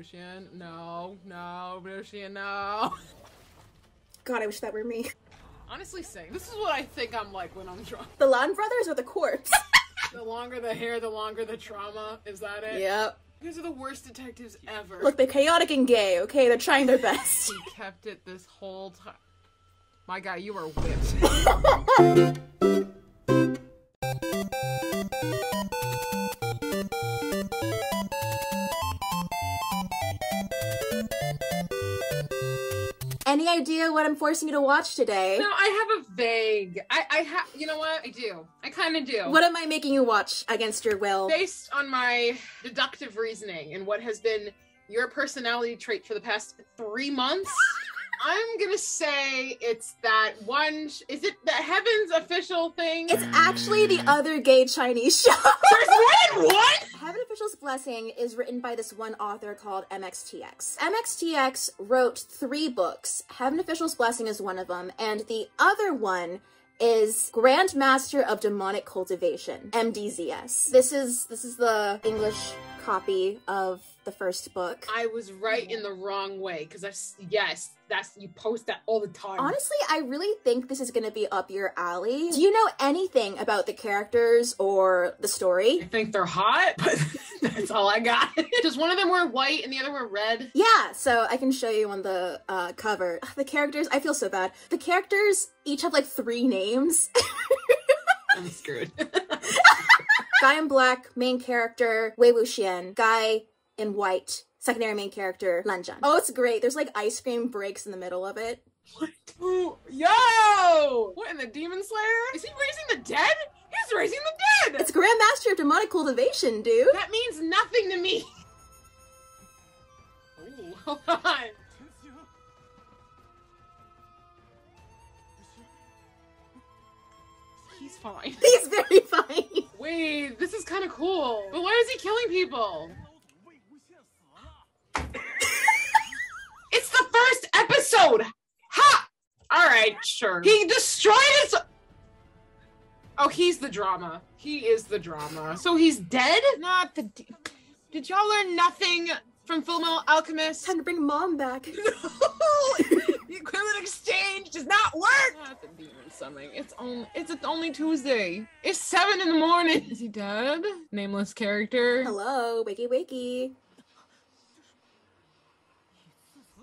Wuxian, no, no, Wuxian, no. God, I wish that were me. Honestly, saying this is what I think I'm like when I'm drunk. The Lan brothers or the corpse? The longer the hair, the longer the trauma. Is that it? yep. These are the worst detectives ever. Look, they're chaotic and gay, okay? They're trying their best. he kept it this whole time. My guy, you are whipped. idea what I'm forcing you to watch today? no, I have a vague. I, I have. You know what? I do. I kind of do. What am I making you watch against your will? Based on my deductive reasoning and what has been your personality trait for the past three months, I'm gonna say it's that one. sh- Is it the Heaven's official thing? It's actually the other gay Chinese show. There's one. Heaven Official's Blessing is written by this one author called MXTX. MXTX wrote three books. Heaven Official's Blessing is one of them, and the other one is Grand Master of Demonic Cultivation, MDZS. This is this is the English copy of the first book. I was right in the wrong way because that's yes, that's you post that all the time. Honestly, I really think this is going to be up your alley. Do you know anything about the characters or the story? I think they're hot, but that's all I got. Does one of them wear white and the other wear red? Yeah, so I can show you on the uh, cover. The characters, I feel so bad. The characters each have like three names. I'm screwed. Guy in black, main character, Wei Wuxian. Guy in white, secondary main character, Lan Zhan. Oh, it's great. There's like ice cream breaks in the middle of it. what? Ooh, Yo! What in the Demon Slayer? Is he raising the dead? He's raising the dead! It's Grandmaster of Demonic Cultivation, dude. That means nothing to me. Ooh, hold on. He's fine. He's very fine. Wait, this is kind of cool. But why is he killing people? It's the first episode. Ha! All right, sure. He destroyed his. Oh, he's the drama. He is the drama. So he's dead? Not the. D- Did y'all learn nothing from Full Metal Alchemist? Time to bring mom back. no! the equivalent exchange does not work. Not the demon summoning. It's only it's only Tuesday. It's seven in the morning. Is he dead? Nameless character. Hello, wakey wakey.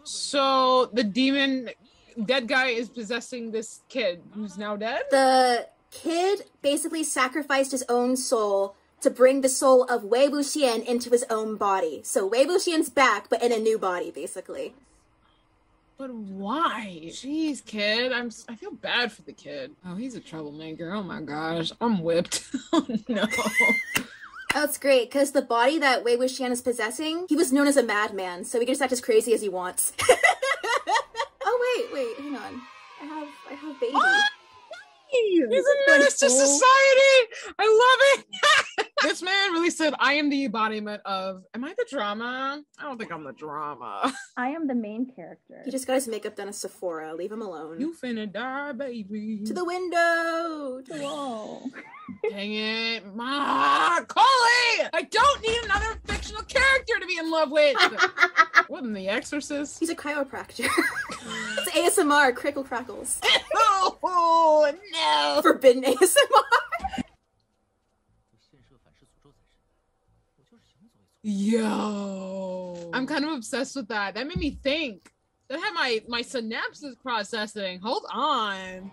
So the demon dead guy is possessing this kid who's now dead. The kid basically sacrificed his own soul to bring the soul of Wei Wuxian into his own body. So Wei Wuxian's back, but in a new body, basically. But why? Jeez, kid. I'm. s- I feel bad for the kid. Oh, he's a troublemaker. Oh my gosh, I'm whipped. oh no. It's great, because the body that Wei Wuxian is possessing, he was known as a madman, so he can just act as crazy as he wants. oh, wait, wait, hang on. I have, I have baby. He's a menace to society. I love it. this man really said, "I am the embodiment of." Am I the drama? I don't think I'm the drama. I am the main character. He just got his makeup done at Sephora. Leave him alone. You finna die, baby. to the window! To the Whoa. Dang it, Ma, Coley! I don't need another fictional character to be in love with. what in The Exorcist? He's a chiropractor. ASMR, crickle crackles. oh, no! Forbidden ASMR. Yo, I'm kind of obsessed with that. That made me think. That had my my synapses processing. Hold on.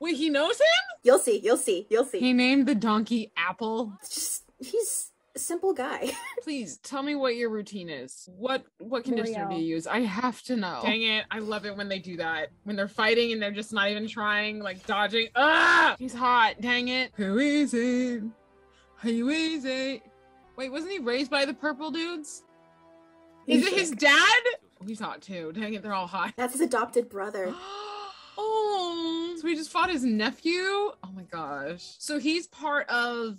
Wait, he knows him? You'll see. You'll see. You'll see. He named the donkey Apple. Just he's a simple guy. Please tell me what your routine is. What what conditioner do you use? I have to know. Dang it! I love it when they do that. When they're fighting and they're just not even trying, like dodging. Ah! He's hot. Dang it! Who is it? Who is it? Wait, wasn't he raised by the purple dudes? Is it his dad? Oh, he's hot too. Dang it! They're all hot. That's his adopted brother. oh, so he just fought his nephew. Oh my gosh. So he's part of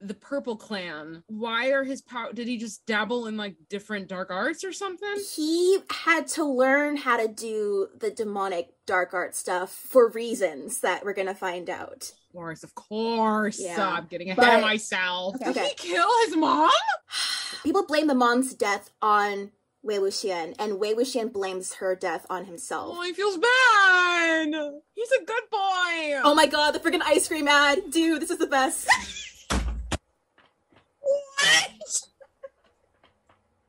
the Purple Clan. Why are his power? Did he just dabble in like different dark arts or something? He had to learn how to do the demonic dark art stuff for reasons that we're gonna find out. Of course, of course. Yeah. I'm getting ahead But- of myself. Okay. Did he kill his mom? People blame the mom's death on Wei Wuxian, and Wei Wuxian blames her death on himself. Oh, he feels bad. He's a good boy. Oh my god, the freaking ice cream ad! Dude, this is the best. what?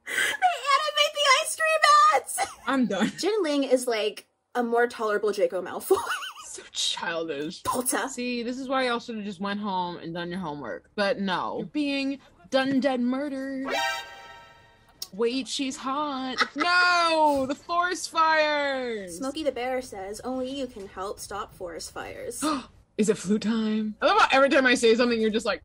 they animate the ice cream ads! I'm done. Jinling is like a more tolerable Draco Malfoy. So childish. Polta. See, this is why y'all should have just went home and done your homework. But no, you're being done dead murdered. Wait, she's hot. No, the forest fires. Smokey the Bear says only you can help stop forest fires. Is it flute time? I love how every time I say something, you're just like,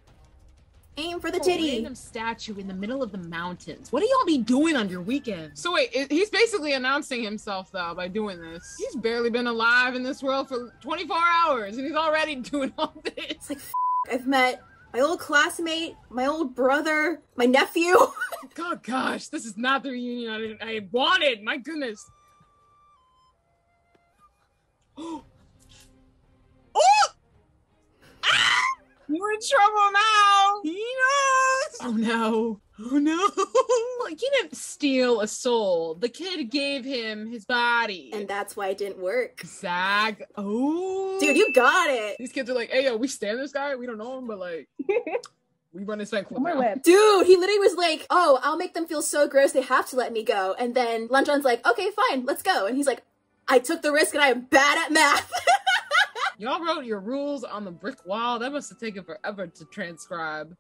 Aim for the "Oh, titty. random statue in the middle of the mountains. What do y'all be doing on your weekend? So wait, i- he's basically announcing himself though by doing this. He's barely been alive in this world for 24 hours, and he's already doing all this. It's like, F- I've met my old classmate, my old brother, my nephew. God, gosh, this is not the reunion I, I wanted. My goodness. oh! Ah! You're in trouble now. He knows. Oh no. Oh no. Like he didn't steal a soul. The kid gave him his body. and that's why it didn't work. Zag. Oh. Dude, you got it. These kids are like, hey yo, we stand this guy. We don't know him, but like, we run his fan club. my Dude, he literally was like, oh, I'll make them feel so gross they have to let me go. And then Lan Zhan's like, okay, fine, let's go. And he's like, I took the risk and I am bad at math. Y'all wrote your rules on the brick wall. That must have taken forever to transcribe.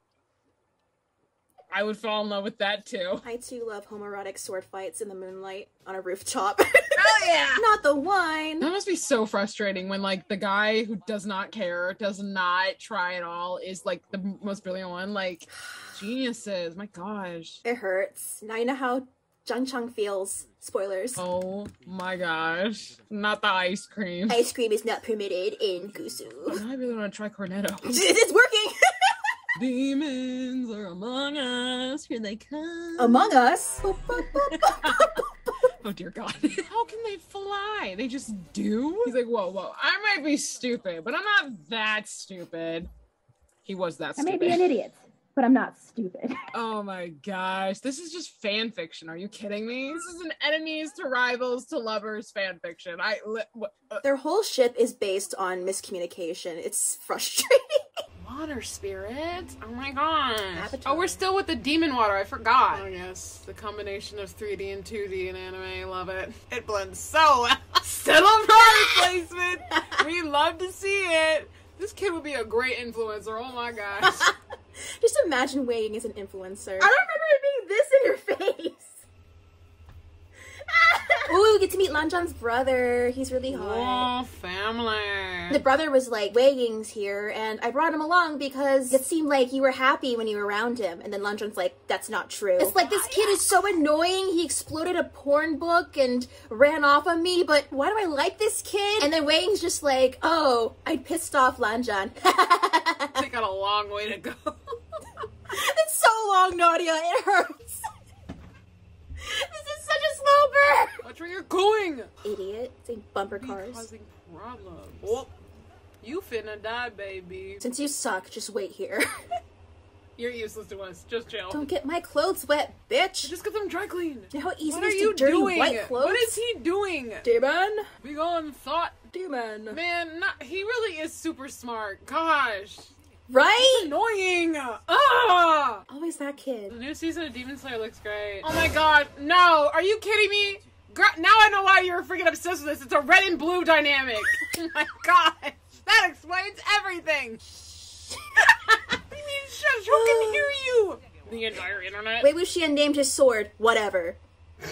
I would fall in love with that too. I too love homoerotic sword fights in the moonlight on a rooftop. Hell yeah! Not the wine. That must be so frustrating when like the guy who does not care, does not try at all, is like the most brilliant one. Like geniuses. My gosh. It hurts. Now you know how Jiang Cheng feels. Spoilers. Oh my gosh. Not the ice cream. Ice cream is not permitted in Gusu. Now I really want to try Cornetto. It's working! Demons are among us. Here they come. Among Us. Oh, oh, oh, oh dear God. How can they fly? They just do? He's like, whoa, whoa. I might be stupid, but I'm not that stupid. He was that I may be an idiot, but I'm not stupid. Oh my gosh. This is just fan fiction. Are you kidding me? This is an enemies to rivals to lovers fan fiction. I li- what, uh, Their whole ship is based on miscommunication. It's frustrating. water spirits. Oh my gosh. Avatar. Oh, we're still with the demon water. I forgot. Oh yes, the combination of 3D and 2D in anime. I love it. It blends so well. Still on product placement. we love to see it. This kid would be a great influencer. Oh my gosh. Just imagine Wei Ying as an influencer. I don't remember it being this in your face. Ooh, we get to meet Lan Zhan's brother. He's really hot. Oh, family. The brother was like, Wei Ying's here, and I brought him along because it seemed like you were happy when you were around him. And then Lan Zhan's like, that's not true. It's like, this kid is so annoying. He exploded a porn book and ran off on me, but why do I like this kid? And then Wei Ying's just like, oh, I pissed off Lan Zhan. They got a long way to go. it's so long, Nadia. It hurts. This is such a slow burn. Watch where you're going. Idiot. It's Saying bumper Be cars. causing problems. Oh, you finna die, baby. Since you suck, just wait here. You're useless to us. Just chill. Don't get my clothes wet, bitch. Just get them dry cleaned. You know how easy What it are you to dirty doing? white clothes? What is he doing? Demon? Big on thought. Demon. Man, not, he really is super smart. Gosh. Right? Annoying. Ah! Always that kid. The new season of Demon Slayer looks great. Oh my god, no! Are you kidding me? Girl, now I know why you're freaking obsessed with this. It's a red and blue dynamic. oh my god, that explains everything. I mean, shush, who can hear you? The entire internet. Wei Wuxian named his sword whatever.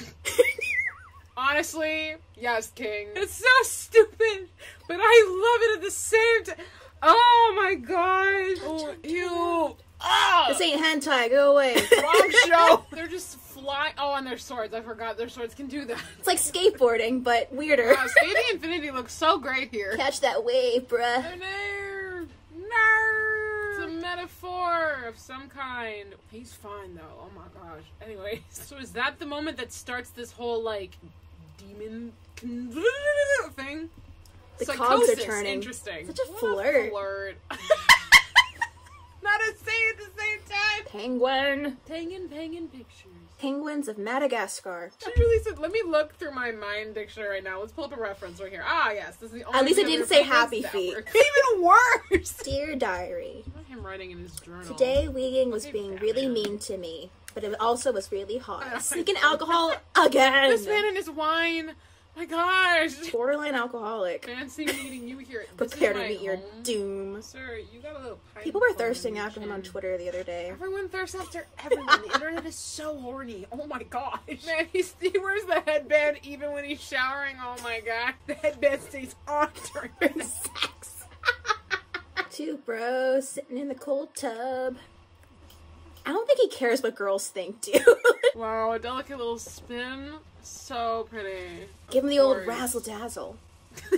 Honestly, yes, King. It's so stupid, but I love it at the same time. Oh my gosh. Oh, ew. Ah! This ain't hentai, go away. Wrong show. They're just flying. Oh, and their swords. I forgot their swords can do that. it's like skateboarding, but weirder. Wow, Stay the Infinity looks so great here. Catch that wave, bruh. No. No. It's a metaphor. of some kind. He's fine though. Oh my gosh. Anyway, so is that the moment that starts this whole like demon thing? The cogs are turning. Interesting. Such a What flirt. flirt. Not a say at the same time. Penguin. Penguin, penguin pictures. Penguins of Madagascar. She really said, "Let me look through my mind dictionary right now. Let's pull up a reference right here." Ah, yes, this is the only. At least it didn't say happy feet. Even worse. Dear diary. Him writing in his journal. Today, Wei Ying was being really mean to me, but it also was really hot. Oh, Sneaking alcohol again. This man and his wine. My gosh. Borderline alcoholic. Fancy meeting you here. Prepare to meet your doom. Sir, you got a little People were thirsting after him on. Twitter the other day. Everyone thirsts after everyone. the internet is so horny. Oh my gosh. Man, he's, he wears the headband even when he's showering. Oh my god. The headband stays on during Sex. Two bros sitting in the cold tub. I don't think he cares what girls think, dude. Wow, a delicate little spin. So pretty. Give him the old razzle dazzle.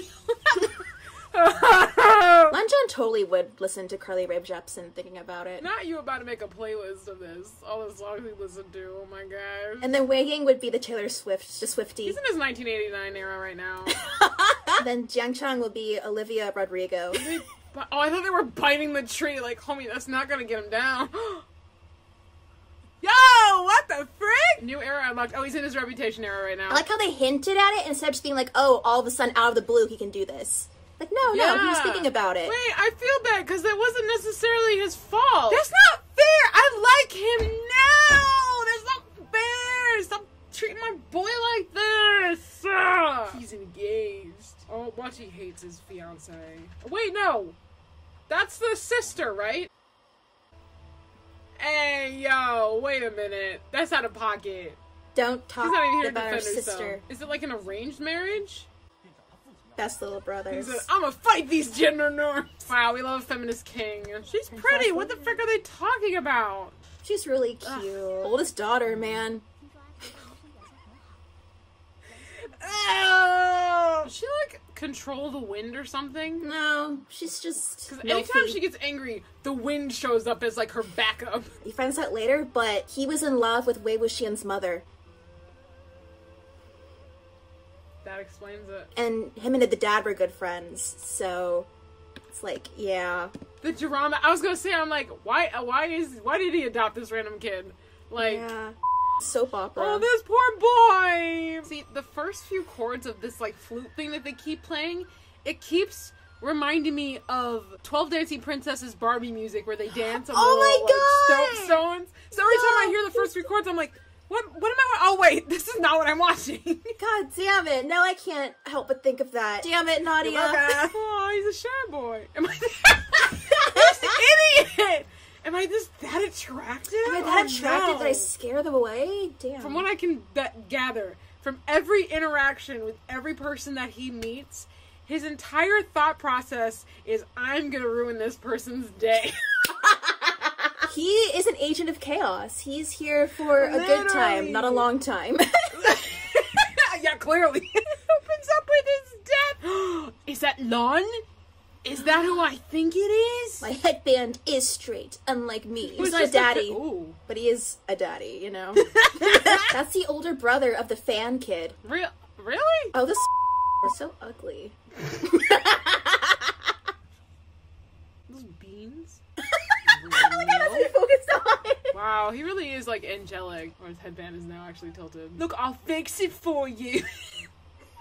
Not Lan Zhan totally would listen to Carly Rae Jepsen thinking about it. Not you about to make a playlist of this. All the songs we listen to. Oh my gosh. And then Wei Ying would be the Taylor Swift, the Swifty. He's in his 1989 era right now. then Jiang Cheng will be Olivia Rodrigo. Oh, I thought they were biting the tree. Like, homie, that's not gonna get him down. Yo, what the frick? New era unlocked. Oh, he's in his reputation era right now. I like how they hinted at it instead of just being like, oh, all of a sudden, out of the blue, he can do this. Like, no, no, he was thinking about it. Wait, I feel bad because that wasn't necessarily his fault. That's not fair. I like him now. That's not fair. Stop treating my boy like this. Ugh. He's engaged. Oh, watch, he hates his fiance. Wait, no. That's the sister, right? Hey, yo, wait a minute. That's out of pocket. Don't talk not even here to about our defend sister. herself. Is it like an arranged marriage? Best little brothers. He said, I'm gonna fight these gender norms. Wow, we love a feminist king. She's pretty. What the frick are they talking about? She's really cute. Oldest daughter, man. Does she like control the wind or something? No, she's just. Because anytime she gets angry, the wind shows up as like her backup. He finds out later, but he was in love with Wei Wuxian's mother, That explains it. and him and the dad were good friends. So it's like, yeah, The drama. I was gonna say, I'm like, why? Why is? Why did he adopt this random kid? Like, yeah, soap opera. Oh, this poor boy! See, the first few chords of this like flute thing that they keep playing, it keeps reminding me of 12 Dancing Princesses Barbie music where they dance on Oh the my little, like, stone- stones. So every time I hear the first few chords, I'm like, what what am I Oh wait, this is not what I'm watching. God damn it! No, I can't help but think of that. Damn it, Nadia. oh, he's a shy boy. Am I this idiot? Am I just that attractive? Am I that Oh, attractive that I scare them away? Damn. From what I can gather, from every interaction with every person that he meets, his entire thought process is, I'm gonna ruin this person's day. he is an agent of chaos. He's here for a good time, not a long time. yeah, clearly. Opens up with his death. is that Lon? Is that who I think it is? My headband is straight, unlike me. He's Who's not a like daddy, but he is a daddy, you know? That's the older brother of the fan kid. Real? Really? Oh, this is so ugly. Those beans? Look at us, we focused on it. Wow, he really is like angelic. Or his headband is now actually tilted. Look, I'll fix it for you.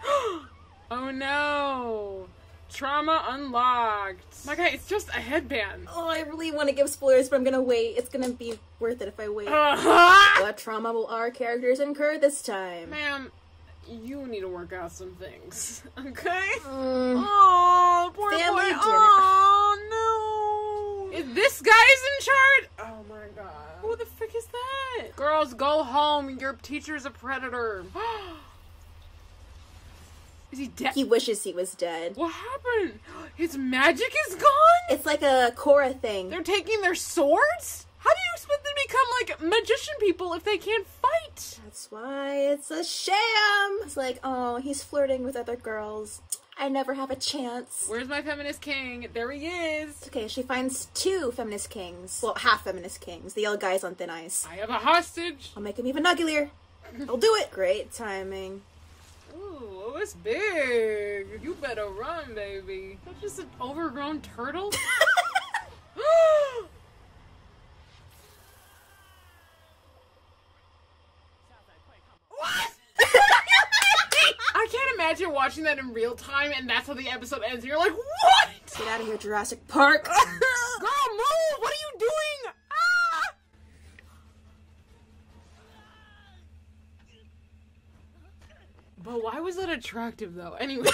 oh no. Trauma unlocked. My guy, it's just a headband. Oh, I really want to give spoilers, but I'm gonna wait. It's gonna be worth it if I wait. Uh-huh. What trauma will our characters incur this time? Ma'am, you need to work out some things. Okay? Mm. Oh, poor Family boy. dinner. Oh no. Is this guy's in charge? Oh my god. Who the frick is that? Girls, go home. Your teacher's a predator. is he dead? He wishes he was dead. What happened? His magic is gone? It's like a Korra thing. They're taking their swords? How do you expect them to become like magician people if they can't fight? That's why it's a sham. It's like, oh, he's flirting with other girls. I never have a chance. Where's my feminist king? There he is. Okay, she finds two feminist kings. Well, half feminist kings. The old guys on thin ice. I have a hostage. I'll make him even uglier. I'll do it. Great timing. Ooh, it's big. You better run, baby. That's just an overgrown turtle. what? I can't imagine watching that in real time, and that's how the episode ends. And you're like, what? Get out of here, Jurassic Park. Girl, move! What are you doing? But why was that attractive though? Anyway.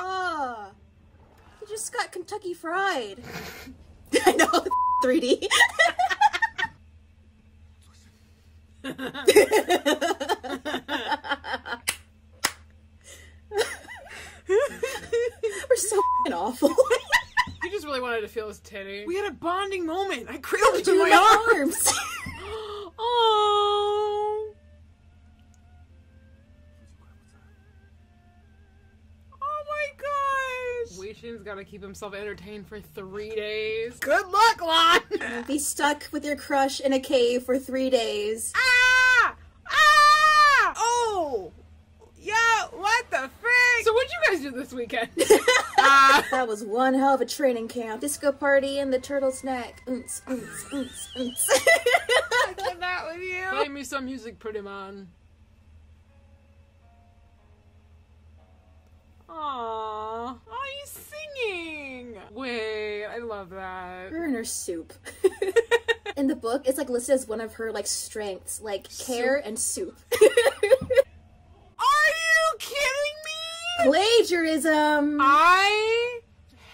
oh, you just got Kentucky Fried. I know, 3D. We're so f***ing awful. he just really wanted to feel his titty. We had a bonding moment. I cradled him Do in my arms. arms. Gosh. Wei Shin's gotta keep himself entertained for three days. Good luck, Lon! Be stuck with your crush in a cave for three days. ah! Ah! Oh! Yeah, what the frick? So what'd you guys do this weekend? Ah. That was one hell of a training camp. Disco party and the turtle snack. Oonce, oonce, oonce, oonce. Get that with you. Play me some music, pretty man. Aww. Oh, he's singing. Wait, I love that. her and her soup. In the book, it's like listed as one of her like strengths, like care and soup. Are you kidding me? Plagiarism. I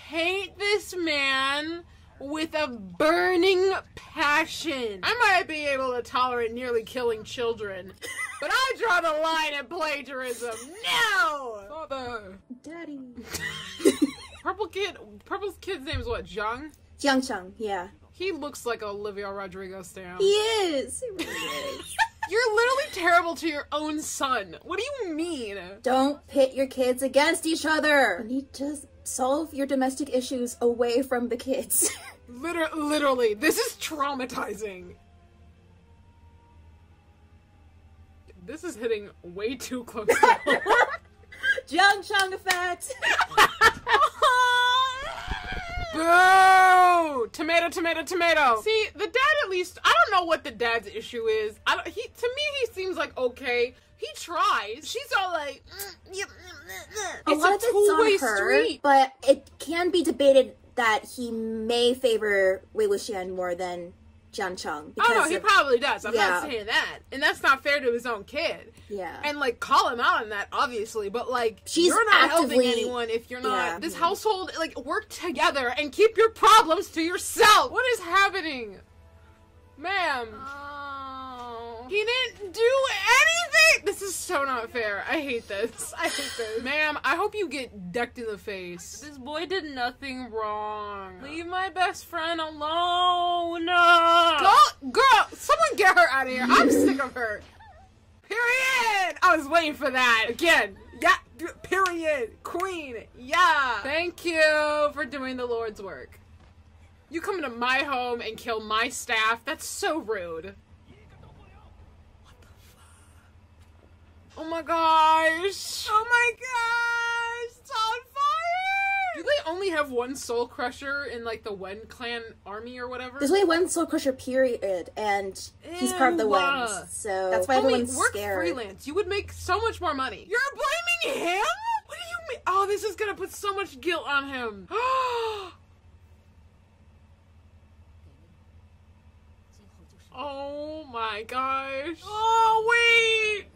hate this man with a burning passion. I might be able to tolerate nearly killing children, but I draw the line at plagiarism. No! Father. Daddy. Purple kid. Purple's kid's name is what? Jung. Jiang Cheng, yeah. He looks like Olivia Rodrigo stamp. He is. He really is. You're literally terrible to your own son. What do you mean? Don't pit your kids against each other. You need to solve your domestic issues away from the kids. Liter- literally, this is traumatizing. This is hitting way too close. now. Jiang Cheng effect. Boo! Tomato, tomato, tomato. See, the dad at least I don't know what the dad's issue is. I don't. He to me he seems like okay. He tries. She's all like, "Mm, yep, mm, mm, mm." a lot of it's a it's two-way on her, street. but it can be debated that he may favor Wei Wuxian more than Jiang Cheng. Oh no, he of- probably does. I'm Yeah. not saying that, and that's not fair to his own kid. yeah. And like, call him out on that, obviously. But like, She's you're not helping anyone if you're not. Yeah. This household, like, work together and keep your problems to yourself. What is happening, ma'am? Oh, he didn't do anything. This is so not fair. I hate this. I hate this, ma'am. I hope you get decked in the face. This boy did nothing wrong. Leave my best friend alone. Go, girl. Someone get her out of here. I'm sick of her. Period. I was waiting for that again. Yeah. Period. Queen. Yeah. Thank you for doing the Lord's work. You come into my home and kill my staff. That's so rude. Oh my gosh. Oh my gosh. It's on fire. Do they only have one soul crusher in like the Wen clan army or whatever? There's only one soul crusher period and he's part of the Wens. So that's why only everyone's work scared. freelance. You would make so much more money. You're blaming him? What do you mean? Oh, this is going to put so much guilt on him. Oh my gosh. Oh, wait.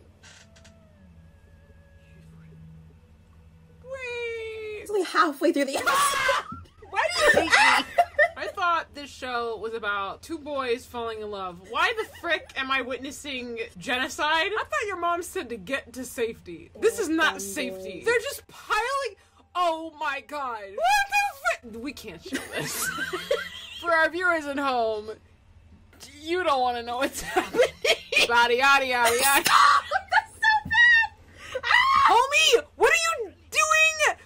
Wait. It's only halfway through the episode. Why do you hate me? I thought this show was about two boys falling in love. Why the frick am I witnessing genocide? I thought your mom said to get to safety. This is not safety. They're just piling. Oh my god. What the frick? We can't show this. For our viewers at home, you don't want to know what's happening. Yada yada yada yada. That's so bad. Ah! Homie, what are you doing?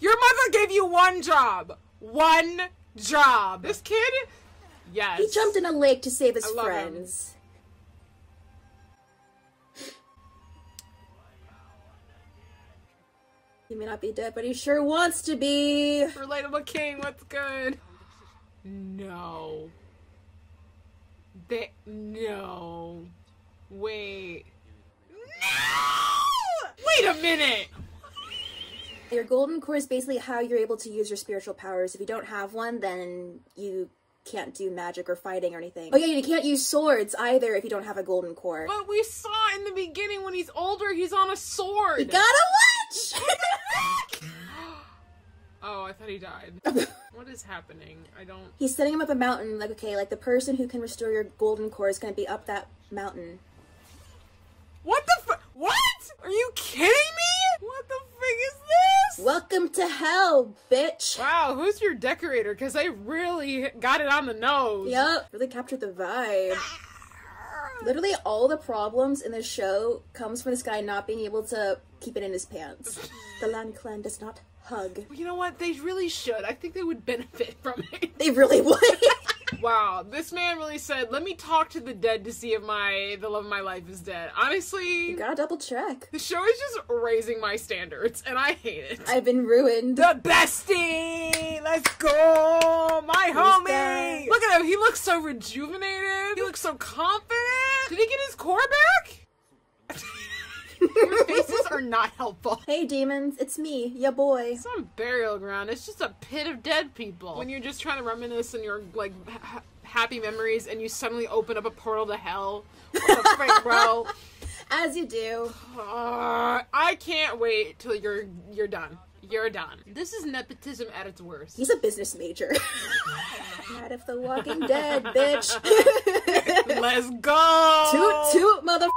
Your mother gave you one job. One job. This kid, yes. He jumped in a lake to save his I love him. friends. He may not be dead, but he sure wants to be. Relatable King, what's good? No. They no. Wait. No! Wait a minute! Your golden core is basically how you're able to use your spiritual powers. If you don't have one, then you can't do magic or fighting or anything. Oh yeah, you can't use swords either if you don't have a golden core. But we saw in the beginning when he's older, he's on a sword. He got a witch! oh, I thought he died. what is happening? I don't. He's setting him up a mountain, like, okay, like the person who can restore your golden core is gonna be up that mountain. What the What? Are you kidding me? What the is this? Welcome to hell, bitch! Wow, who's your decorator? Because they really got it on the nose. Yep, really captured the vibe. Literally all the problems in this show comes from this guy not being able to keep it in his pants. The Lan Clan does not hug. You know what? They really should. I think they would benefit from it. They really would. Wow, this man really said, "Let me talk to the dead to see if my the love of my life is dead." Honestly, you gotta double check. the show is just raising my standards, and I hate it. I've been ruined. the bestie, let's go, my homie. that? Look at him; he looks so rejuvenated. He looks so confident. Did he get his core back? Your faces are not helpful. Hey demons, it's me, ya boy. It's not a burial ground. It's just a pit of dead people. When you're just trying to reminisce in your like ha- happy memories, and you suddenly open up a portal to hell. What bro? As you do. Uh, I can't wait till you're you're done. You're done. This is nepotism at its worst. He's a business major. Not if the Walking Dead, bitch. Let's go. toot toot, mother.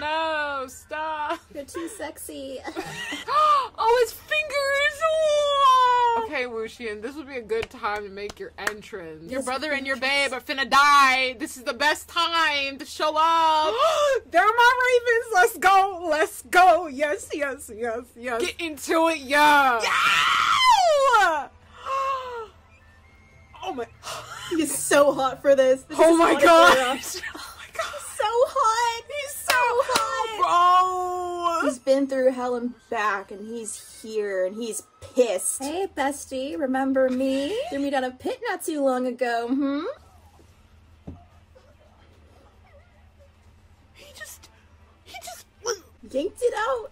No, stop. You're too sexy. oh, his fingers. Oh. Okay, Wuxian, this would be a good time to make your entrance. Your brother and your babe are finna die. This is the best time to show up. They're my ravens. Let's go. Let's go. Yes, yes, yes, yes. Get into it, yeah. Ow! Oh my. He's so hot for this. This Oh my hot as hell. gosh. Oh my god. So hot. He's so hot. Bro. He's been through hell and back, and he's here, and he's pissed. Hey, bestie, remember me? Threw me down a pit not too long ago, hmm? He just. He just. Yanked it out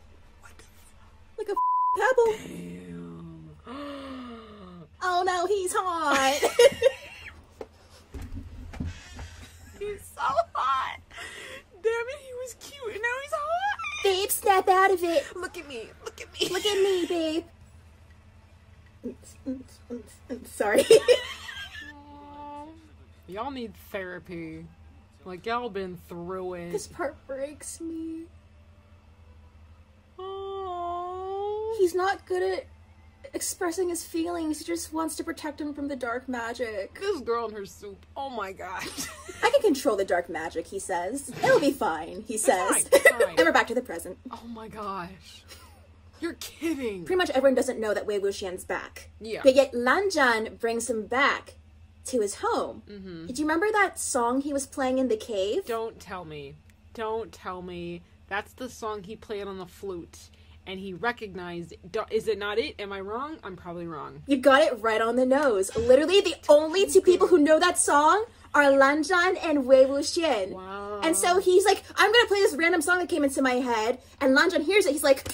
like a pebble. Oh no, he's hot. snap out of it. Look at me. Look at me. Look at me, babe. I'm sorry. Y'all need therapy. Like y'all been through it. this part breaks me. Oh. He's not good at expressing his feelings. He just wants to protect him from the dark magic. This girl and her soup. Oh my god. I can control the dark magic, he says. It'll be fine, he says. fine, fine. and we're back to the present. oh my gosh. You're kidding. Pretty much everyone doesn't know that Wei Wuxian's back. Yeah. But yet Lan Zhan brings him back to his home. Mm-hmm. Did you remember that song he was playing in the cave? Don't tell me. Don't tell me. That's the song he played on the flute. And he recognized. Is it not it? Am I wrong? I'm probably wrong. You got it right on the nose. Literally, the only two people who know that song are Lan Zhan and Wei Wuxian. Wow. And so he's like, I'm gonna play this random song that came into my head. And Lan Zhan hears it. He's like,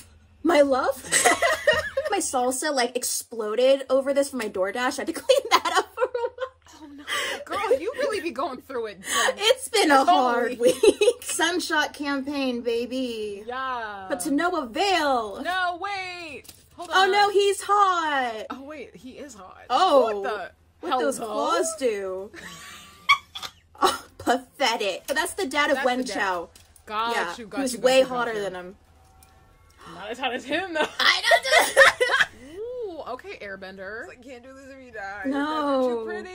My love? my salsa like exploded over this from my DoorDash. I had to clean that up for a while. Oh no. Girl, you really be going through it. like, It's been a hard Holy. week. Sunshot campaign, baby. yeah. But to no avail. No, wait. Hold on. Oh no, he's hot. Oh wait, he is hot. Oh. What the What hell those claws do? oh, pathetic. But that's the dad of That's Wen Chao. dad. Chao. Got Yeah, you, got who's you, got way you, got hotter you. than him. Not as hot as him though. I don't Ooh, okay, Airbender. I can't do this if you die. No. You're too pretty.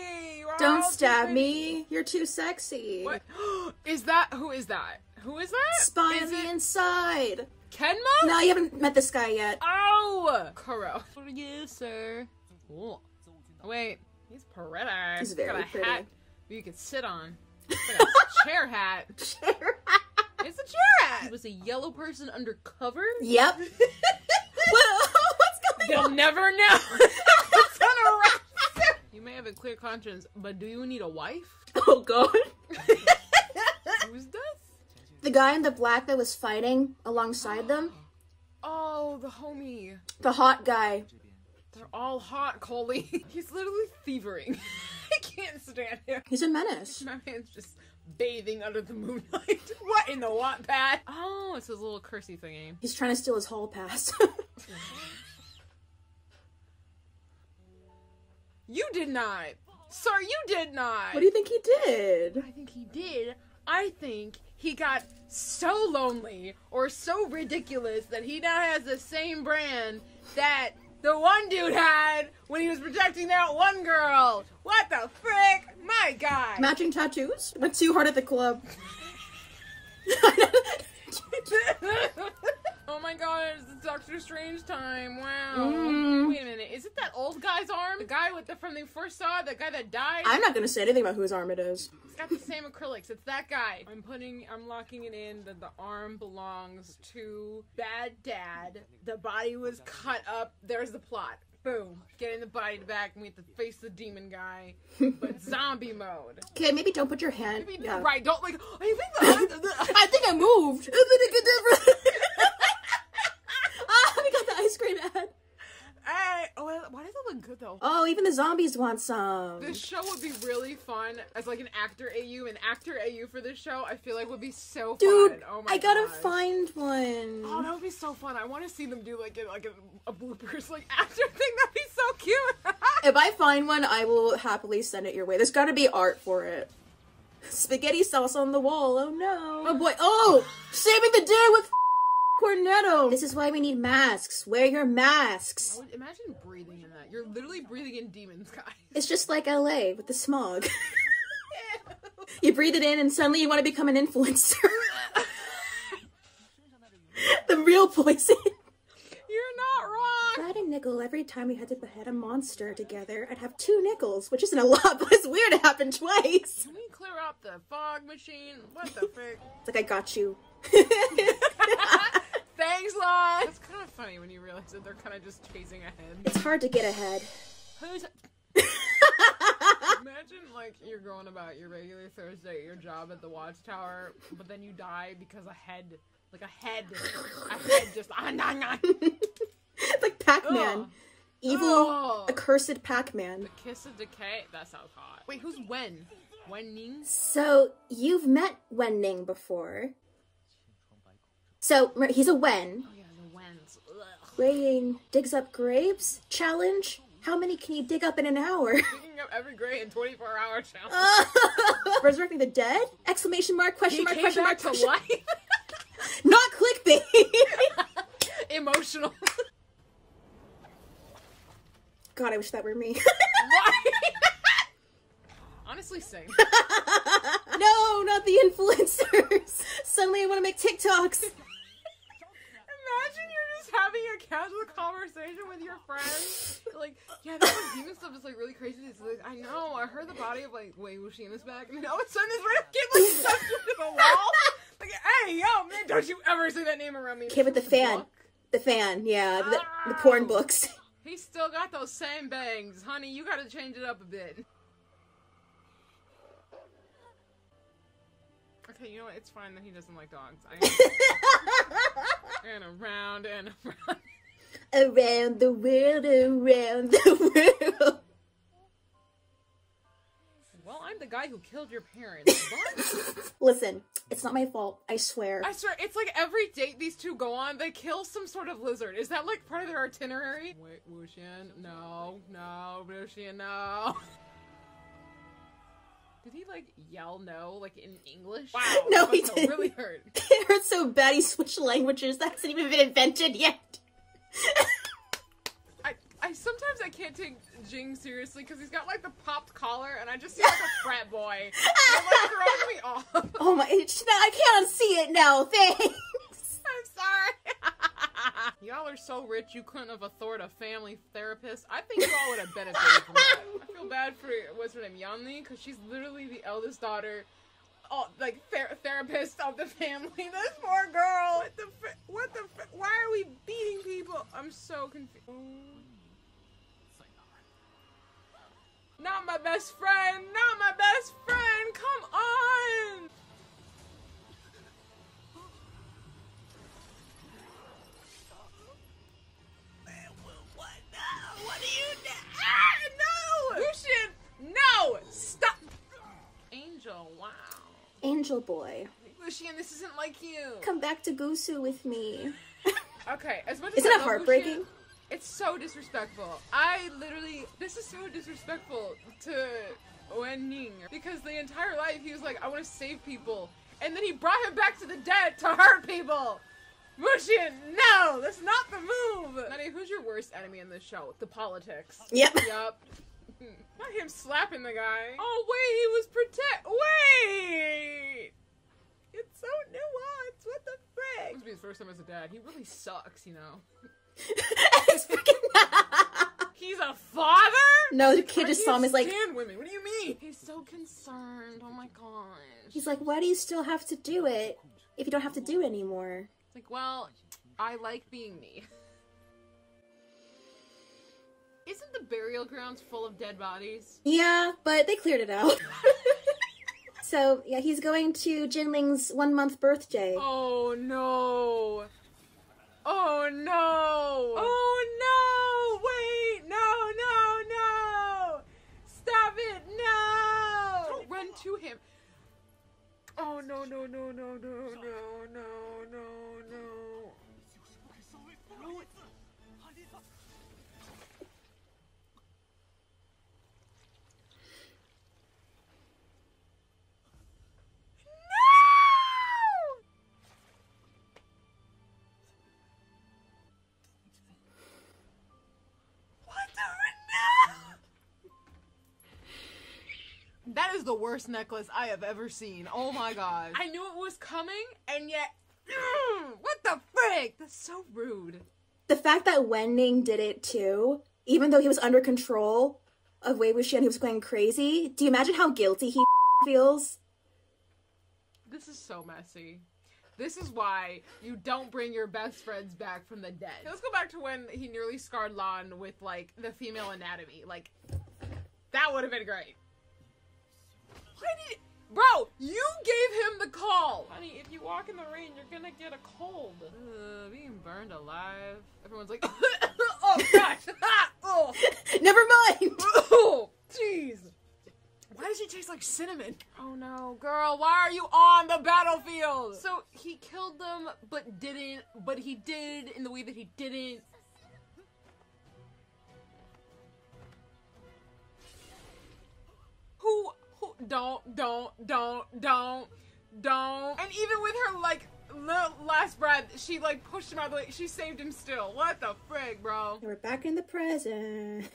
You are all Don't stab me. You're too sexy. What is that? Who is that? Who is that? Spy Is on the it- inside. Kenma? No, you haven't met this guy yet. Oh! Kuro. For you, sir. Cool. Oh, wait. He's pretty. He's very got a pretty. hat you could sit on. It's like a chair hat. It's a chair hat! He was a yellow person undercover? yep. what, what's going They'll on? never know. It's on a rat. You may have a clear conscience, but do you need a wife? Oh god. Who's this? The guy in the black that was fighting alongside them, Oh, the homie. the hot guy. They're all hot, Coley. He's literally thievering. I can't stand him. He's a menace. My man's just bathing under the moonlight. what in the what pad? Oh, it's his little cursey thingy. He's trying to steal his hall pass. You did not. Sir, you did not. what do you think he did? I think he did. I think he got so lonely or so ridiculous that he now has the same brand that the one dude had when he was protecting that one girl. What the frick? My god. Matching tattoos? Went too hard at the club. oh my god, it's the Doctor Strange time. Wow. Mm. Wait a minute. Is it that old guy's arm? The guy with the from the first saw, the guy that died? I'm not gonna say anything about whose arm it is. It's got the same acrylics. It's that guy. I'm putting, I'm locking it in that the arm belongs to Bad Dad. The body was cut up. There's the plot. Boom. Getting the body back, and we have to face the demon guy, but zombie mode. Okay, maybe don't put your hand. Maybe- Yeah. Right? Don't like. I think the. I think I moved. ah, we got the ice cream ad. Hey, oh, why does it look good though? Oh, even the zombies want some. This show would be really fun as like an actor AU. An actor AU for this show, I feel like would be so Dude, fun. Oh my I gotta gosh. find one. Oh, that would be so fun. I want to see them do like a, like a, a bloopers like actor thing. That'd be so cute. If I find one, I will happily send it your way. There's gotta be art for it. Spaghetti sauce on the wall. Oh no. Oh boy. Oh! Saving the day with Cornetto. This is why we need masks. Wear your I masks. would imagine breathing in that. You're literally breathing in demons, guys. It's just like LA with the smog. you breathe it in and suddenly you want to become an influencer. the real poison. You're not wrong. If I had a nickel every time we had to behead a monster together, I'd have two nickels, which isn't a lot, but it's weird it happened twice. Can we clear out the fog machine? What the frick? It's like I got you. Thanks, Lon. It's kind of funny when you realize that they're kind of just chasing ahead. it's hard to get ahead. Who's? Imagine like you're going about your regular Thursday at your job at the Watchtower, but then you die because a head, like a head, a head just ah, nah, nah. It's like Pac-Man. Ugh. Evil, Ugh. accursed Pac-Man. The Kiss of Decay. That sounds hot. Wait, who's Wen? Wen Ning? So, you've met Wen Ning before. So, he's a Wen. Oh yeah, the Wens. Wei Ying digs up graves challenge. How many can you dig up in an hour? Picking up every gray in 24 hour challenge. Resurrecting the dead? Exclamation mark, question mark, question mark, back to life. Not clickbait! Emotional. God, I wish that were me. Why? Honestly, same. no, not the influencers! Suddenly I want to make TikToks. Imagine you're just having a casual conversation with your friends. Like, yeah, that was demon stuff is like really crazy. It's like, I know, I heard the body of like, wait, was she in this back? And then all of a sudden this random kid like stuck into the wall. Like, hey, yo, man, don't you ever say that name around me. Kid with the is fan. book. The fan, yeah, the, the porn books. He still got those same bangs. Honey, you gotta change it up a bit. Okay, you know what? It's fine that he doesn't like dogs. I and around and around. around the world, around the world. Well, I'm the guy who killed your parents. Listen, it's not my fault. I swear. I swear, it's like every date these two go on, they kill some sort of lizard. Is that like part of their itinerary? Wait, Wuxian? No, no, Wuxian, no. Did he like yell no, like in English? Wow, No, that he must have didn't. really hurt. It hurts so bad he switched languages. That hasn't even been invented yet. I, I sometimes I can't take Jing seriously because he's got like the popped collar, and I just see like a frat boy. And it like throws me off. Oh my! it's- I can't see it now. Thanks. I'm sorry. y'all are so rich you couldn't have afforded a family therapist. I think y'all would have benefited from that. I feel bad for what's her name, Yanli, because she's literally the eldest daughter. Oh, like ther- therapist of the family. This poor girl. What the? What the? Why are we beating people? I'm so confused. Not my best friend. Not my best friend. Come on. Angel boy, Lucian, this isn't like you. come back to Gusu with me. Okay, as much as Isn't I it heartbreaking? Lucian, it's so disrespectful. I literally, this is so disrespectful to Wen Ning because the entire life he was like, I want to save people, and then he brought him back to the dead to hurt people. Lucian, no, that's not the move. Nani, who's your worst enemy in this show? The politics. Yep. Yup. Hmm. Not him slapping the guy. Oh wait, he was protect. Wait. It's so nuanced. What the frick? This must be his first time as a dad. He really sucks, you know. It's freaking- He's a father. no, the kid Why just saw him. He's like, stand women. What do you mean? He's so concerned. Oh my gosh. he's like, why do you still have to do it if you don't have to do it anymore? It's like, well, I like being me. Isn't the burial grounds full of dead bodies? Yeah, but they cleared it out. so, yeah, he's going to Jinling's one month birthday. Oh no. Oh no. Oh no. Wait. No, no, no. Stop it. No. Don't run to him. Oh no, no, no, no, no, no, no. Is the worst necklace I have ever seen. Oh my god. I knew it was coming, and yet. Mm, what the frick? That's so rude. The fact that Wen Ning did it too, even though he was under control of Wei Wuxian, he was going crazy. Do you imagine how guilty he feels? This is so messy. This is why you don't bring your best friends back from the dead. Let's go back to when he nearly scarred Lan with like the female anatomy. Like that would have been great. Why did Bro, you gave him the call. Honey, if you walk in the rain, you're gonna get a cold. Uh, being burned alive. Everyone's like, oh gosh, oh, Never mind. oh, jeez. Why does he taste like cinnamon? Oh no, girl, why are you on the battlefield? So he killed them, but didn't, but he did in the way that he didn't. Who, who, don't, don't, don't, don't, don't. And even with her, like, little last breath, she, like, pushed him out of the way. She saved him still. What the frig, bro? We're back in the present.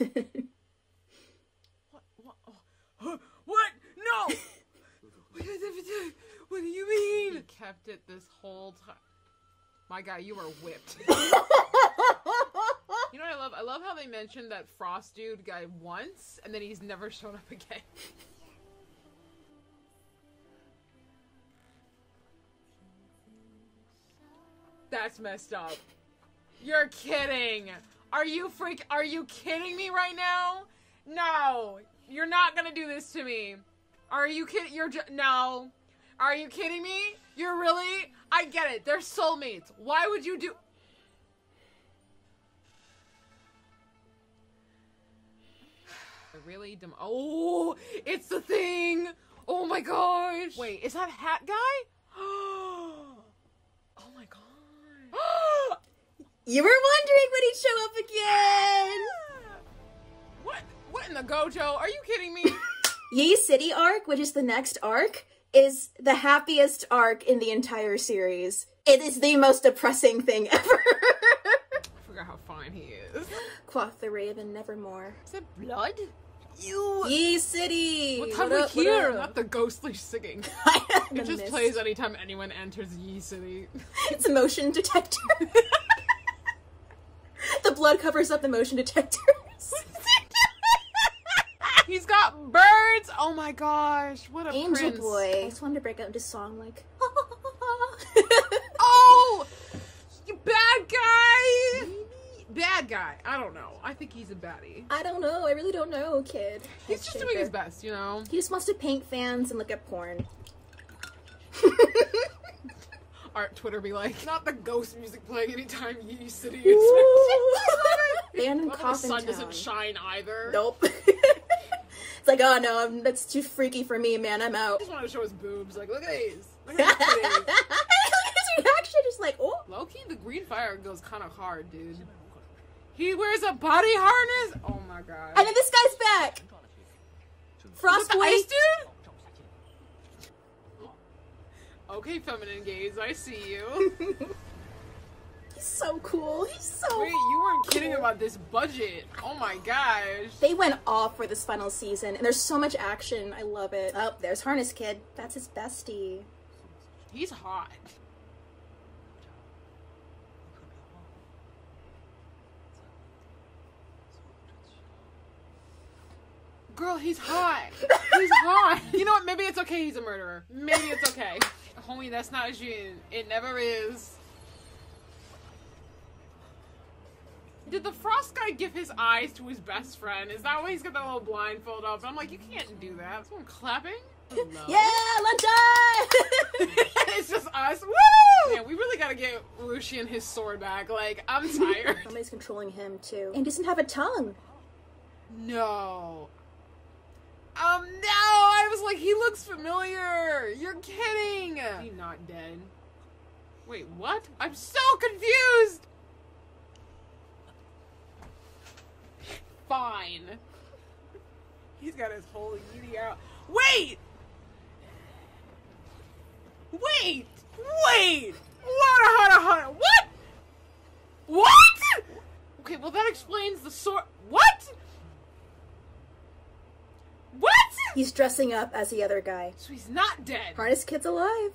What? What? Oh, huh, what? No! what do you mean? He kept it this whole time. My guy, you are whipped. you know what I love? I love how they mentioned that Frost dude guy once, and then he's never shown up again. That's messed up. You're kidding. Are you freak? Are you kidding me right now? No, you're not gonna do this to me. Are you kidding? You're ju- no. Are you kidding me? You're really? I get it. They're soulmates. Why would you do? Really? Dem- oh, it's the thing. Oh my gosh. Wait, is that hat guy? oh my god. You were wondering when he'd show up again. Ah! What? What in the Gojo? Are you kidding me? Yi City arc, which is the next arc, is the happiest arc in the entire series. It is the most depressing thing ever. I forgot how fine he is. Quoth the Raven nevermore. Is it blood? You. Yi City! What have What we up, here? Not the ghostly singing. It just mist. plays anytime anyone enters Yi City. It's a motion detector. the blood covers up the motion detectors. He's got birds. Oh my gosh, what a Angel prince. Boy. I just wanted to break out into song like. Oh, you bad guy. Bad guy. I don't know. I think he's a baddie. I don't know. I really don't know, kid. He's just doing his best, you know. He just wants to paint fans and look at porn. Art Twitter be like, not the ghost music playing anytime you city Ooh. Band in the sun Town. doesn't shine either. Nope. it's like, oh no, I'm- that's too freaky for me, man. I'm out. I just want to show his boobs. Like, look at these. Look at these. His reaction is like, oh. Low key, the green fire goes kind of hard, dude. He wears a body harness. Oh my god. And then this guy's back. Frost With the Boy. ice dude. Okay, feminine gaze, I see you. He's so cool. He's so. Wait, you weren't kidding about this budget. Oh my gosh. They went off for this final season, and there's so much action. I love it. Oh, there's Harness Kid. That's his bestie. He's hot. Girl, he's hot. He's hot. You know what? Maybe it's okay he's a murderer. Maybe it's okay. Homie, that's not June. It never is. Did the frost guy give his eyes to his best friend? Is that why he's got that little blindfold up? I'm like, you can't do that. Someone clapping? No. Yeah, lunchtime. it's just us. Woo! Yeah, we really gotta get Rushi and his sword back. Like, I'm tired. Somebody's controlling him too, and doesn't have a tongue. no. Um, no! I was like, he looks familiar. You're kidding. He's not dead. Wait, what? I'm so confused. Fine. He's got his whole yeti out. Wait! Wait! Wait! What? What? What? What? What? Okay, well that explains the sword. What? What? He's dressing up as the other guy. So he's not dead. Harness Kid's alive.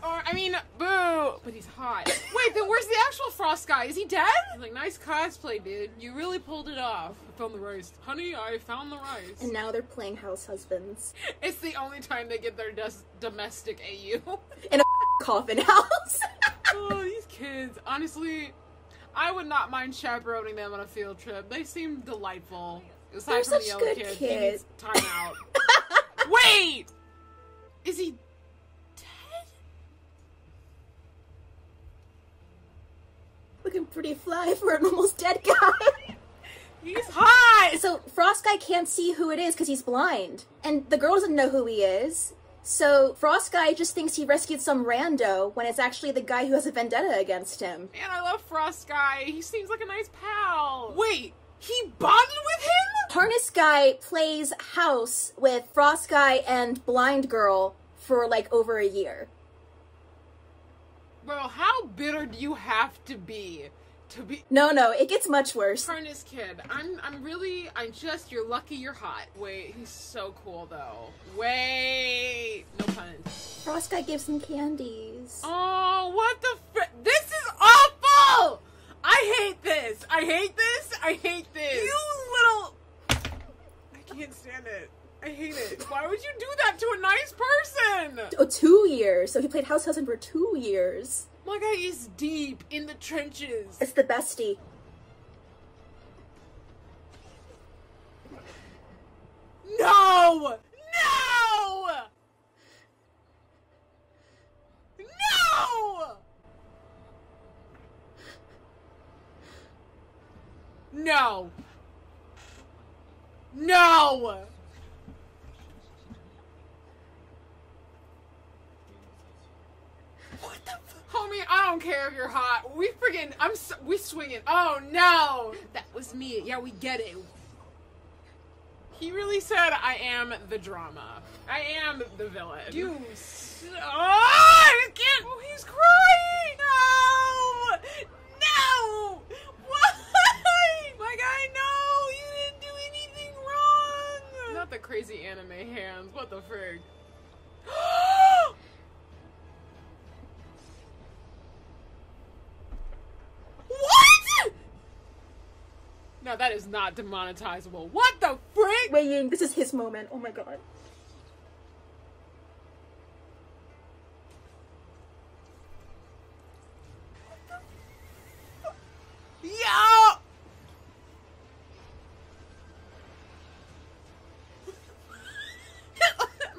Or I mean, boo! But he's hot. Wait, then where's the actual Frost guy? Is he dead? He's like, nice cosplay, dude. You really pulled it off. I found the rice, honey. I found the rice. And now they're playing house husbands It's the only time they get their des- domestic AU. in a coffin house. oh, these kids. Honestly, I would not mind chaperoning them on a field trip. They seem delightful. Aside They're the such yellow good kid, kids. time out. Wait! Is he dead? Looking pretty fly for an almost dead guy. He's hot! so Frost Guy can't see who it is because he's blind, and the girl doesn't know who he is. So Frost Guy just thinks he rescued some rando when it's actually the guy who has a vendetta against him. Man, I love Frost Guy. He seems like a nice pal. Wait, he bonded with him? Harness Guy plays house with Frost Guy and Blind Girl for like over a year. Bro, how bitter do you have to be to be No, no, it gets much worse. Furnace Kid? I'm I'm really I'm just you're lucky you're hot. Wait, he's so cool though. Wait, no puns. Frost Guy gives him candies. Oh, what the fr- This is awful! I hate this. I hate this. I hate this. You little I can't stand it. I hate it. Why would you do that to a nice person? Oh, two years. So he played house husband for two years. My guy is deep in the trenches. It's the bestie. No! No! No! No! No! What the f- Homie, I don't care if you're hot. We friggin' I'm s we swinging. Oh no! That was me. Yeah, we get it. He really said, I am the drama. I am the villain. You. s- Oh, I can't. Oh, he's crying. No! No! Why? My guy, no! You didn't do anything wrong! Not the crazy anime hands. What the frig? what? No, that is not demonetizable. What the frig? Wei Ying, this is his moment. Oh my god. Yo!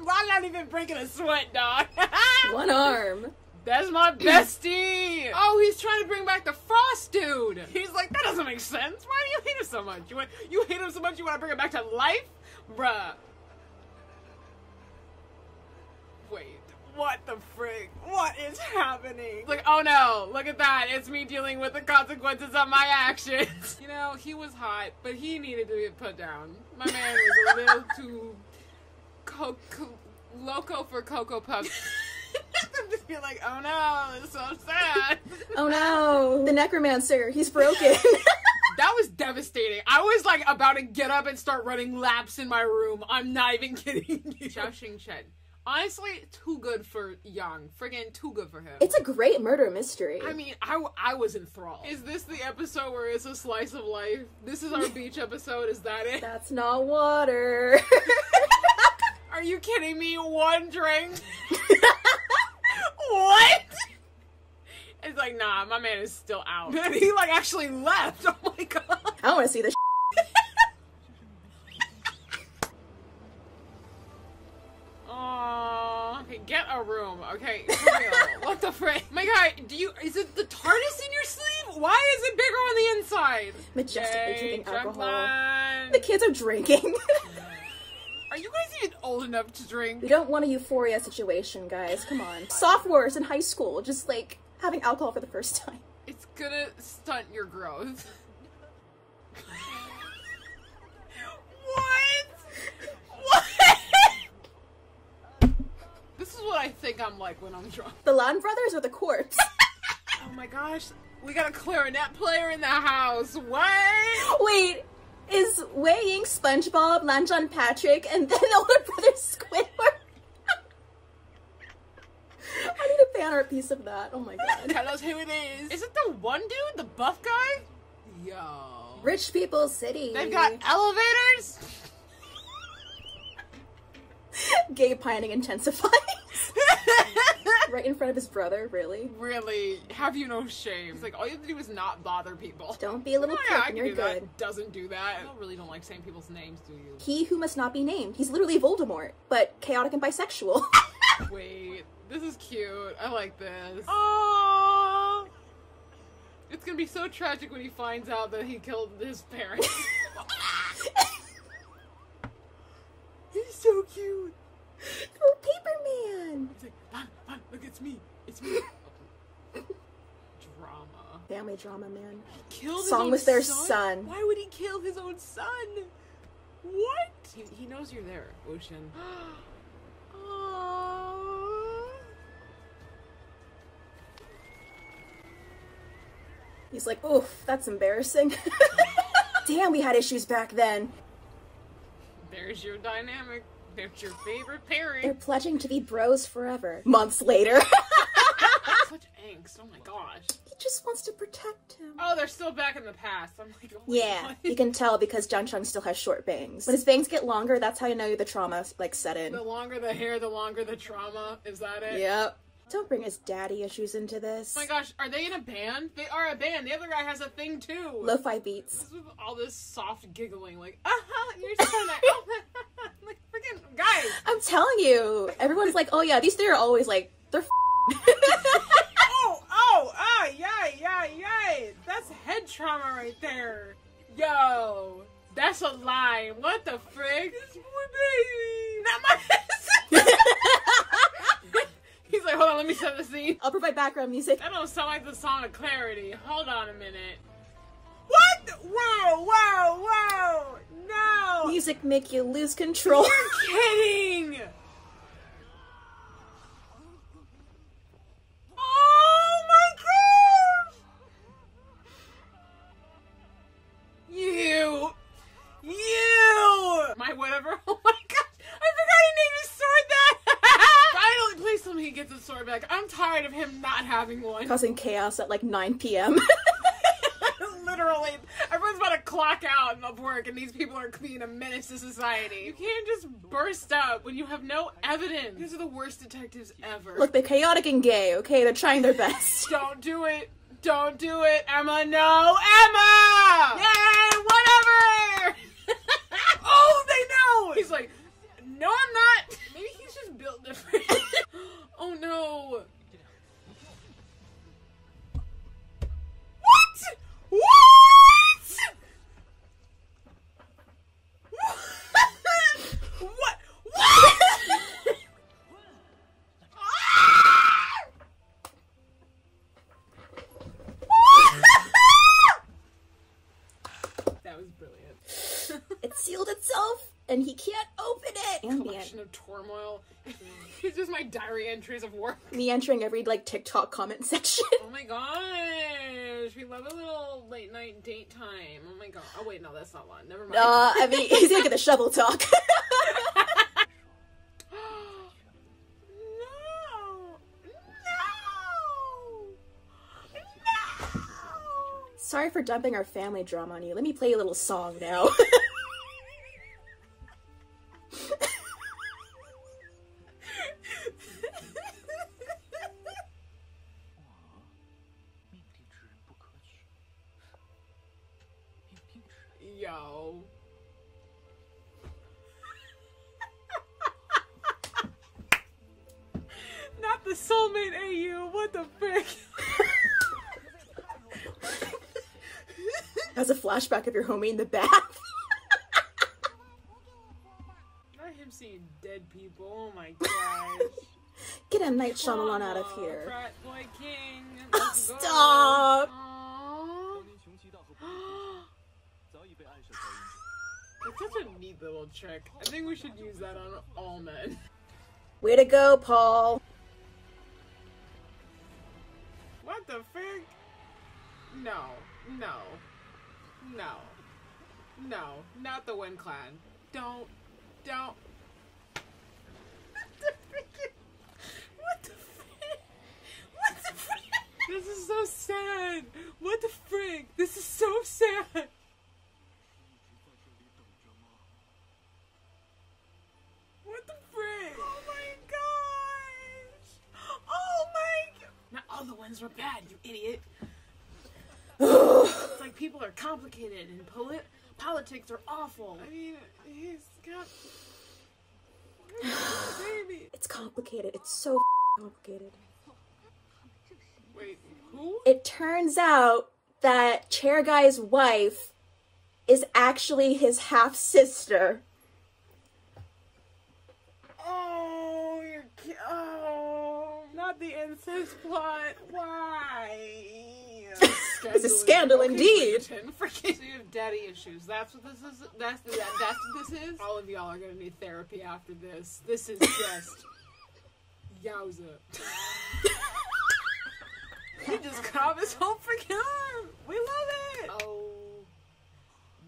I'm not even breaking a sweat, dog. One arm. That's my bestie. oh, he's trying to bring back the Frost dude. He's like, that doesn't make sense. Why do you hate him so much? You want, you hate him so much you want to bring him back to life, bruh. Wait, what the frick? What is happening? Like, oh no, look at that. It's me dealing with the consequences of my actions. You know, he was hot, but he needed to get put down. My man was a little too loco for Cocoa Puffs. I'm just being like, oh no, it's so sad. Oh no. The necromancer, he's broken. That was devastating. I was like about to get up and start running laps in my room. I'm not even kidding you. Xiao Xing Honestly, too good for Yang. Friggin' too good for him. it's a great murder mystery. I mean, I, I was enthralled. Is this the episode where it's a slice of life? This is our beach episode, is that it? That's not water. Are you kidding me? One drink? what? It's like, nah, my man is still out. And he like actually left. Oh my god. I want to see this. Aww. Okay, get a room. Okay, what the frick? My guy, do you? Is it the TARDIS in your sleeve? Why is it bigger on the inside? Majestically Yay, drinking alcohol. The kids are drinking. Are you guys even old enough to drink? we don't want a euphoria situation, guys. Come on. Sophomores in high school, just like having alcohol for the first time. It's gonna stunt your growth. what? What? this is what I think I'm like when I'm drunk. The Lan brothers or the corpse? Oh my gosh, we got a clarinet player in the house. What? Wait, is Wei Ying SpongeBob, Lan Zhan Patrick, and then the older brother Squidward? I need a fan art piece of that. Oh my god. Tell us who it is. Is it the one dude, the buff guy? Yo. Rich People City. They've got elevators? gay pining intensifies. right in front of his brother, really. really, have you no shame? It's like all you have to do is not bother people. Don't be a little Oh, prick yeah, and you're do good. that. Doesn't do that. You really don't like saying people's names, do you? He who must not be named. He's literally Voldemort, but chaotic and bisexual. Wait, this is cute. I like this. Aww. It's gonna be so tragic when he finds out that he killed his parents. He's so cute. Oh, Paper Man! He's like, Mom, Mom, look, it's me. It's me. Drama. Family drama, man. He Killed his Song own was their son. Why would he kill his own son? What? He, he knows you're there, Ocean. He's like, oof, that's embarrassing. Damn, we had issues back then. There's your dynamic. There's your favorite They're pledging to be bros forever. Months later. Such angst. Oh my gosh. he just wants to protect him. Oh, they're still back in the past. I'm like, oh Yeah, God. you can tell because Jiang Cheng still has short bangs. When his bangs get longer, that's how you know the trauma like set in. The longer the hair, the longer the trauma. Is that it? Yep. Don't bring his daddy issues into this. Oh my gosh, are they in a band? They are a band. The other guy has a thing too. Lo-fi beats. This is all this soft giggling, like, uh huh, you're so nice. like, freaking guys. I'm telling you, everyone's like, oh yeah, these three are always like, they're. F- Oh, oh, ah, yeah, yeah, yeah. That's head trauma right there. Yo, that's a lie. What the frick? It's my baby. Not my. He's like, hold on, let me set the scene. I'll provide background music. That don't sound like the song of clarity. Hold on a minute. What? Whoa, whoa, whoa! No! Music make you lose control. You're kidding! Causing chaos at like 9 p.m. Literally, everyone's about to clock out. Of work and these people are being a menace to society. You can't just burst up when you have no evidence. These are the worst detectives ever. Look, they're chaotic and gay, okay? They're trying their best. Don't do it. Don't do it, Emma. No, Emma. Yay, whatever. oh, they know. He's like, no, I'm not. Maybe he's just built different. oh no. It's just my diary entries of work. Me entering every like TikTok comment section. Oh my gosh, we love a little late night date time. Oh my god. Oh wait, no, that's not one. Never mind. Uh, I mean, he's gonna the shovel talk. no, no, no. Sorry for dumping our family drama on you. Let me play a little song now. flashback of your homie in the bath. Not him seeing dead people. Oh my gosh. Get a night Shyamalan out of here. Oh, stop. It's such a neat little trick. I think we should use that on all men. Way to go, Paul. What the frick? No, no no, no, not the Wen clan. Don't, don't. What the frick? What the frick? What the frick? This is so sad. What the frick? This is so sad. What the frick? Oh my gosh! Oh my! g- Not all the ones were bad, you idiot. It's like people are complicated and polit- politics are awful. I mean, he's got. Baby. It's complicated. It's so complicated. Wait, who? It turns out that Chair Guy's wife is actually his half sister. Oh, Oh, not the incest plot. Why? It's a scandal indeed. Freaking. So you have daddy issues. That's what this is. That's that, that's what this is. All of y'all are gonna need therapy after this. This is just yowza. he just cut off his whole freaking arm. We love it. Oh,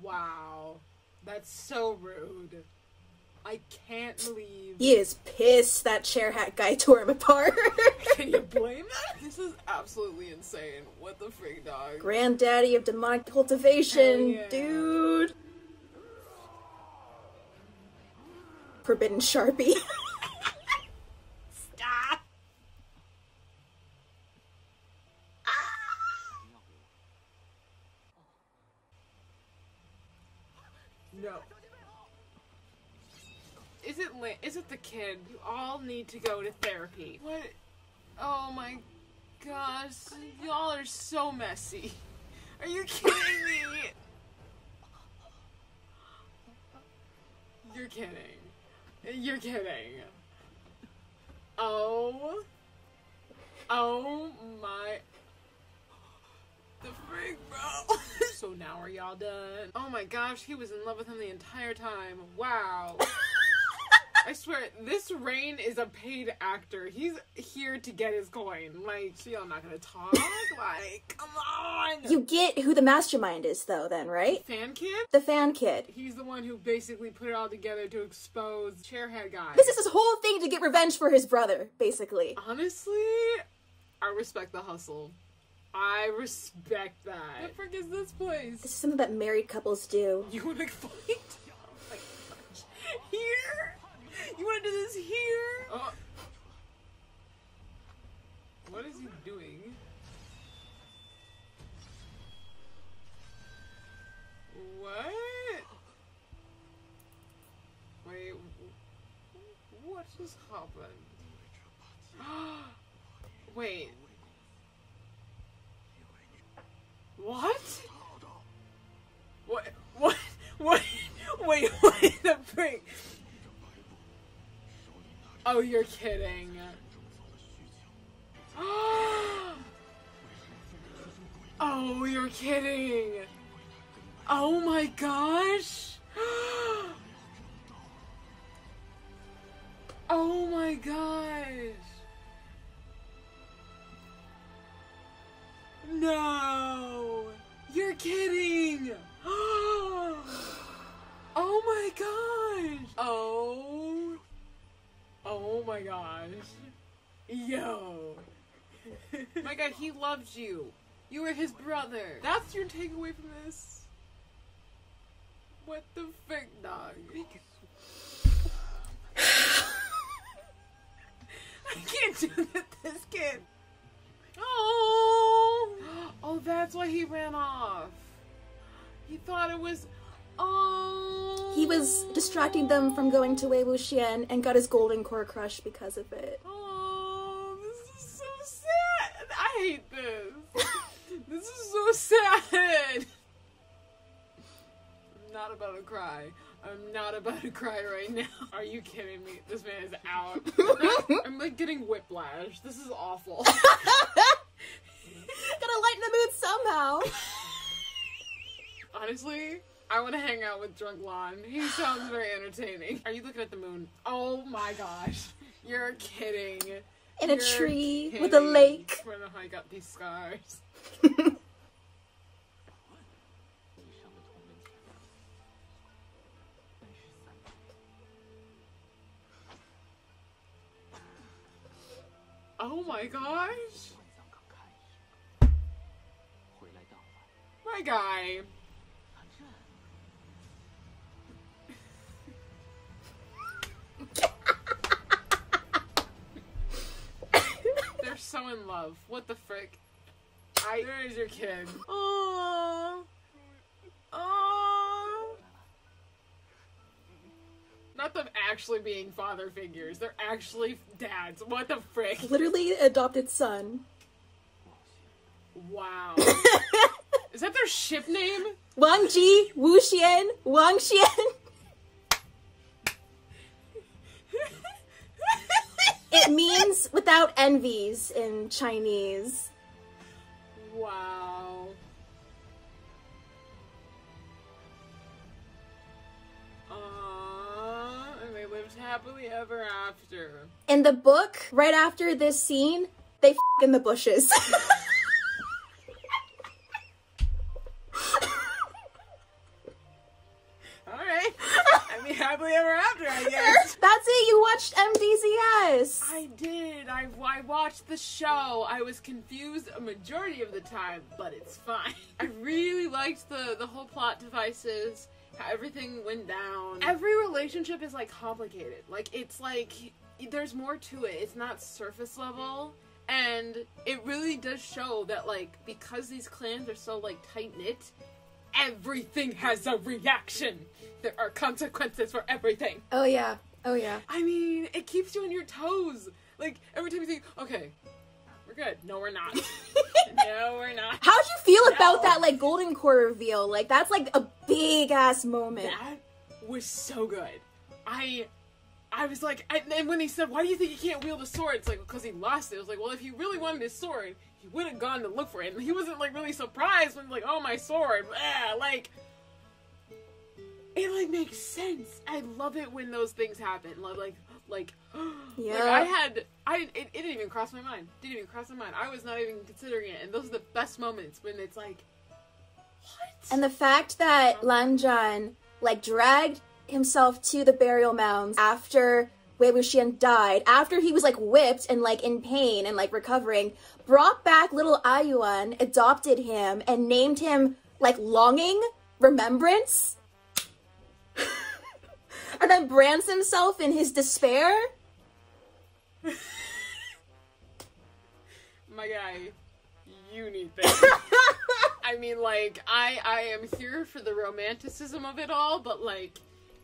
wow, that's so rude. I can't believe. He is pissed that Chair Hat guy tore him apart. Can you blame it? This is absolutely insane. What the freak, dog? Granddaddy of demonic cultivation, yeah. dude. Forbidden Sharpie. Is it Lin- is it the kid? You all need to go to therapy. What? Oh my gosh, y'all are so messy. Are you kidding me? You're kidding. You're kidding. Oh. Oh my. The freak, bro. so now are y'all done? Oh my gosh, he was in love with him the entire time. Wow. I swear, this Rain is a paid actor. He's here to get his coin. Like, so y'all not gonna talk? like, come on! you get who the mastermind is, though, then, right? fan kid? The fan kid. He's the one who basically put it all together to expose Chairhead guy. This is his whole thing to get revenge for his brother, basically. Honestly, I respect the hustle. I respect that. What the frick is this place? This is something that married couples do. You wanna fight? Oh my gosh. Here? You wanna do this here? Oh. What is he doing? What? Wait, what just happened? Wait. What? What? What? What? Wait, what the frick? Oh, you're kidding. Oh, you're kidding. Oh my gosh. Oh my gosh. No. You're kidding. Oh my gosh. Oh. Oh my gosh. Yo. my god, he loved you. You were his brother. That's your takeaway from this? What the frick, dog? I can't do that, this kid. Oh, oh, that's why he ran off. He thought it was. Oh, was distracting them from going to Wei Wuxian and got his golden core crush because of it. Oh, this is so sad. I hate this. this is so sad. I'm not about to cry. I'm not about to cry right now. Are you kidding me? This man is out. I'm like getting whiplash. This is awful. Gotta lighten the mood somehow. Honestly, I want to hang out with Drunk Lan. He sounds very entertaining. Are you looking at the moon? Oh my gosh. You're kidding. In You're a tree kidding. with a lake. I don't know how I got these scars. oh my gosh. My guy. So in love. What the frick? I there's your kid. Oh. Oh. Not them actually being father figures. They're actually dads. What the frick? Literally adopted son. Wow. Is that their ship name? Wang Ji, Wu Xian, Wang Xian. It means without envies in Chinese. Wow. Aww, and they lived happily ever after. In the book, right after this scene, they f in the bushes. Mean, happily ever after, I guess. That's it, you watched MDZS. I did. I, I watched the show. I was confused a majority of the time, but it's fine. I really liked the, the whole plot devices, how everything went down. Every relationship is like complicated. Like, it's like there's more to it. It's not surface level. And it really does show that, like, because these clans are so, like, tight knit, everything has a reaction. There are consequences for everything. Oh yeah, oh yeah. I mean, it keeps you on your toes. Like every time you think, okay, we're good. No, we're not. no, we're not. How'd you feel about that like golden core reveal? Like that's like a big ass moment. That was so good. I, I was like, I, and when he said, "Why do you think he can't wield a sword?" It's like because he lost it. I was like, well, if he really wanted his sword, he would have gone to look for it. And he wasn't like really surprised when like, oh my sword, like. It like makes sense. I love it when those things happen. Like, like, like, Yeah. like I had, I it, it didn't even cross my mind. Didn't even cross my mind. I was not even considering it. And those are the best moments when it's like, what? And the fact that Lan Zhan like dragged himself to the burial mounds after Wei Wuxian died, after he was like whipped and like in pain and like recovering, brought back little Ayuan, adopted him, and named him like Longing, Remembrance. and then brands himself in his despair. My guy, you need this. I mean, like, I I am here for the romanticism of it all, but like,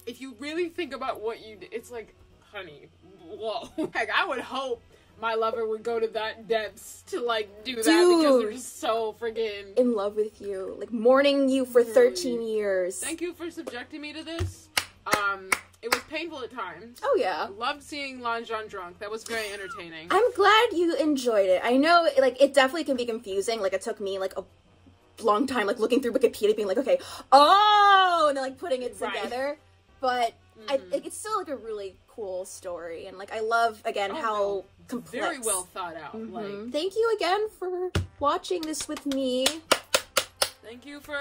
if you really think about what you, it's like, honey, whoa. Like, I would hope my lover would go to that depths to like do that because they're so friggin'. In love with you, like mourning you for Really? 13 years. Thank you for subjecting me to this. Um, it was painful at times. Oh, yeah. Loved seeing Lan Zhan drunk. That was very entertaining. I'm glad you enjoyed it. I know, like, it definitely can be confusing. Like, it took me, like, a long time, like, looking through Wikipedia, being like, okay, oh, and then, like, putting it Right. together. But I, Mhm. like, it's still, like, a really cool story. And, like, I love, again, Oh, how no. complex. Very well thought out. Mhm. Like, Thank you again for watching this with me. Thank you for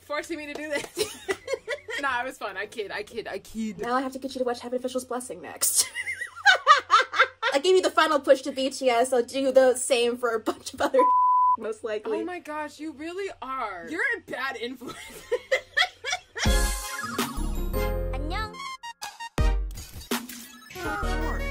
forcing me to do this. nah, it was fun. I kid, I kid, I kid. Now I have to get you to watch Heaven Official's Blessing next. I gave you the final push to BTS. I'll do the same for a bunch of other most likely. Oh my gosh, you really are. You're a bad influence. Sure.